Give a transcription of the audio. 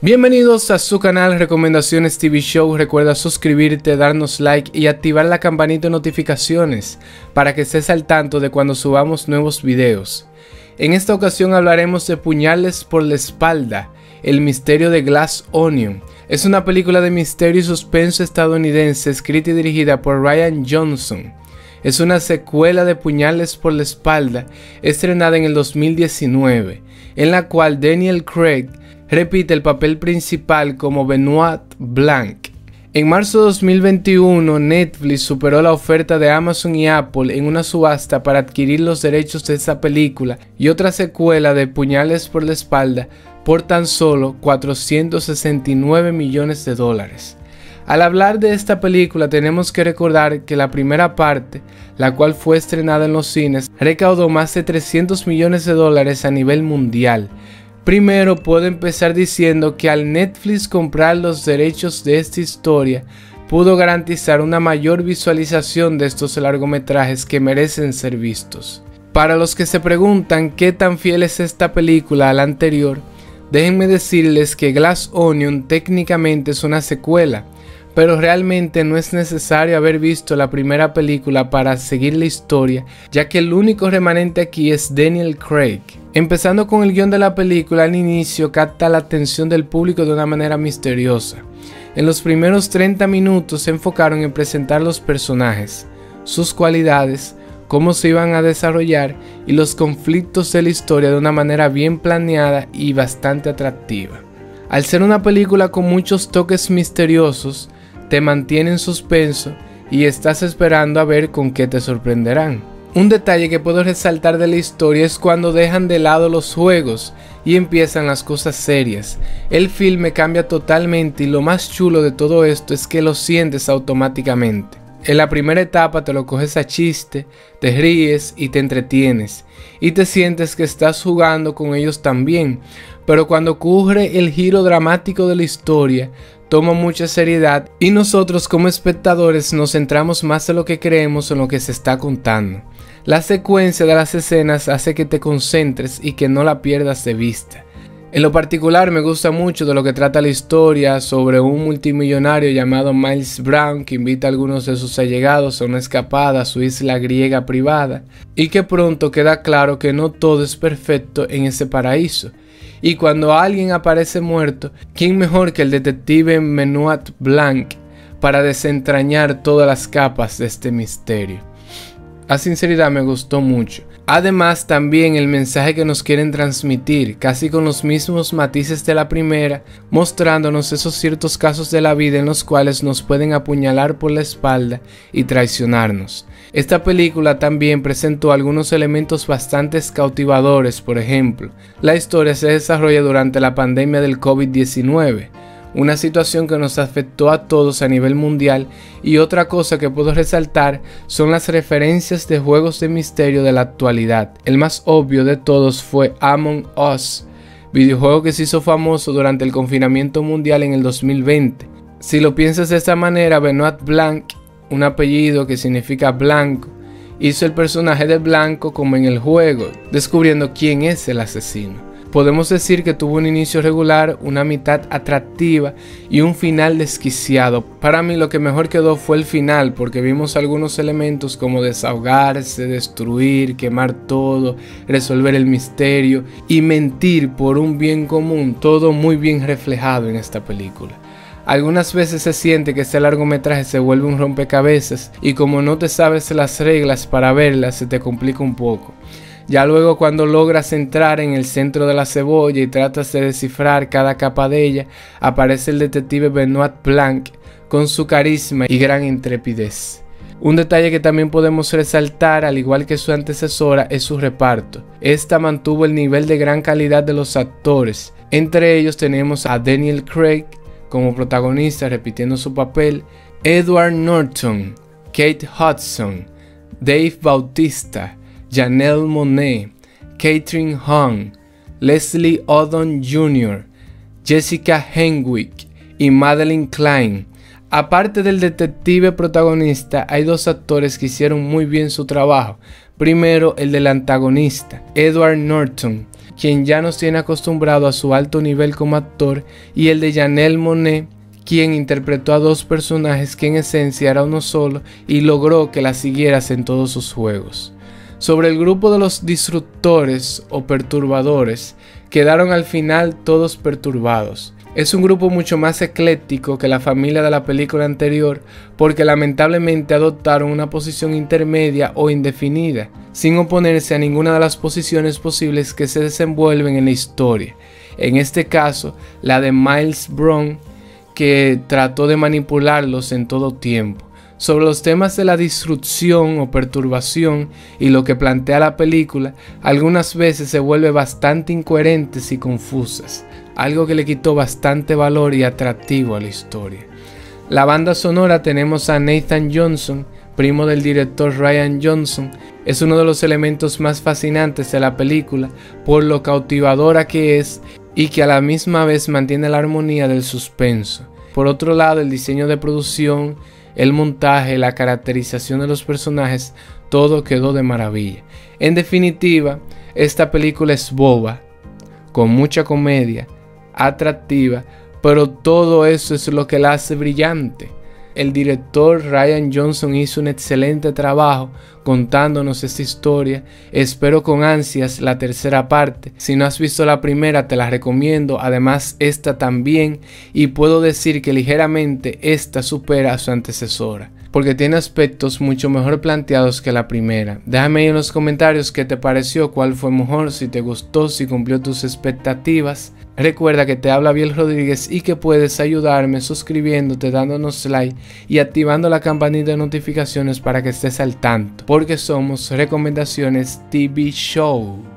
Bienvenidos a su canal Recomendaciones TV Show. Recuerda suscribirte, darnos like y activar la campanita de notificaciones para que estés al tanto de cuando subamos nuevos videos. En esta ocasión hablaremos de Puñales por la espalda, el misterio de Glass Onion. Es una película de misterio y suspenso estadounidense escrita y dirigida por Ryan Johnson. Es una secuela de Puñales por la espalda, estrenada en el 2019, en la cual Daniel Craig repite el papel principal como Benoit Blanc. En marzo de 2021, Netflix superó la oferta de Amazon y Apple en una subasta para adquirir los derechos de esta película y otra secuela de Puñales por la espalda por tan solo 469 millones de dólares. Al hablar de esta película tenemos que recordar que la primera parte, la cual fue estrenada en los cines, recaudó más de 300 millones de dólares a nivel mundial, Primero puedo empezar diciendo que al Netflix comprar los derechos de esta historia, pudo garantizar una mayor visualización de estos largometrajes que merecen ser vistos. Para los que se preguntan qué tan fiel es esta película a la anterior, déjenme decirles que Glass Onion técnicamente es una secuela, pero realmente no es necesario haber visto la primera película para seguir la historia, ya que el único remanente aquí es Daniel Craig. Empezando con el guion de la película, al inicio capta la atención del público de una manera misteriosa. En los primeros 30 minutos se enfocaron en presentar los personajes, sus cualidades, cómo se iban a desarrollar y los conflictos de la historia de una manera bien planeada y bastante atractiva. Al ser una película con muchos toques misteriosos, te mantiene en suspenso y estás esperando a ver con qué te sorprenderán. Un detalle que puedo resaltar de la historia es cuando dejan de lado los juegos y empiezan las cosas serias. El filme cambia totalmente y lo más chulo de todo esto es que lo sientes automáticamente. En la primera etapa te lo coges a chiste, te ríes y te entretienes y te sientes que estás jugando con ellos también, pero cuando ocurre el giro dramático de la historia, toma mucha seriedad y nosotros como espectadores nos centramos más en lo que creemos en lo que se está contando. La secuencia de las escenas hace que te concentres y que no la pierdas de vista. En lo particular me gusta mucho de lo que trata la historia sobre un multimillonario llamado Miles Brown que invita a algunos de sus allegados a una escapada a su isla griega privada y que pronto queda claro que no todo es perfecto en ese paraíso y cuando alguien aparece muerto, ¿quién mejor que el detective Menuat Blanc para desentrañar todas las capas de este misterio? A sinceridad me gustó mucho. Además también el mensaje que nos quieren transmitir, casi con los mismos matices de la primera, mostrándonos esos ciertos casos de la vida en los cuales nos pueden apuñalar por la espalda y traicionarnos. Esta película también presentó algunos elementos bastante cautivadores, por ejemplo, la historia se desarrolla durante la pandemia del COVID-19, una situación que nos afectó a todos a nivel mundial y otra cosa que puedo resaltar son las referencias de juegos de misterio de la actualidad. El más obvio de todos fue Among Us, videojuego que se hizo famoso durante el confinamiento mundial en el 2020. Si lo piensas de esta manera, Benoit Blanc un apellido que significa blanco, hizo el personaje de blanco como en el juego, descubriendo quién es el asesino. Podemos decir que tuvo un inicio regular, una mitad atractiva y un final desquiciado. Para mí lo que mejor quedó fue el final porque vimos algunos elementos como desahogarse, destruir, quemar todo, resolver el misterio y mentir por un bien común, todo muy bien reflejado en esta película. Algunas veces se siente que este largometraje se vuelve un rompecabezas y como no te sabes las reglas para verlas se te complica un poco. Ya luego cuando logras entrar en el centro de la cebolla y tratas de descifrar cada capa de ella, aparece el detective Benoit Blanc con su carisma y gran intrepidez. Un detalle que también podemos resaltar, al igual que su antecesora, es su reparto. Esta mantuvo el nivel de gran calidad de los actores. Entre ellos tenemos a Daniel Craig, como protagonista repitiendo su papel, Edward Norton, Kate Hudson, Dave Bautista, Janelle Monet, Catherine Hahn, Leslie Odom Jr., Jessica Henwick y Madeline Klein, Aparte del detective protagonista, hay dos actores que hicieron muy bien su trabajo. Primero, el del antagonista, Edward Norton, quien ya nos tiene acostumbrado a su alto nivel como actor, y el de Janelle Monet, quien interpretó a dos personajes que en esencia era uno solo y logró que la siguieras en todos sus juegos. Sobre el grupo de los disruptores o perturbadores, quedaron al final todos perturbados. Es un grupo mucho más ecléctico que la familia de la película anterior porque lamentablemente adoptaron una posición intermedia o indefinida, sin oponerse a ninguna de las posiciones posibles que se desenvuelven en la historia. En este caso, la de Miles Brown, que trató de manipularlos en todo tiempo. Sobre los temas de la disrupción o perturbación y lo que plantea la película, algunas veces se vuelve bastante incoherentes y confusas, algo que le quitó bastante valor y atractivo a la historia. La banda sonora tenemos a Nathan Johnson, primo del director Ryan Johnson, es uno de los elementos más fascinantes de la película por lo cautivadora que es y que a la misma vez mantiene la armonía del suspenso. Por otro lado, el diseño de producción, el montaje, la caracterización de los personajes, todo quedó de maravilla. En definitiva, esta película es boba, con mucha comedia, atractiva, pero todo eso es lo que la hace brillante. El director Ryan Johnson hizo un excelente trabajo contándonos esta historia. Espero con ansias la tercera parte. Si no has visto la primera te la recomiendo. Además esta también. Y puedo decir que ligeramente esta supera a su antecesora porque tiene aspectos mucho mejor planteados que la primera. Déjame ahí en los comentarios qué te pareció, cuál fue mejor, si te gustó, si cumplió tus expectativas. Recuerda que te habla Biel Rodríguez y que puedes ayudarme suscribiéndote, dándonos like y activando la campanita de notificaciones para que estés al tanto, porque somos Recomendaciones TV Show.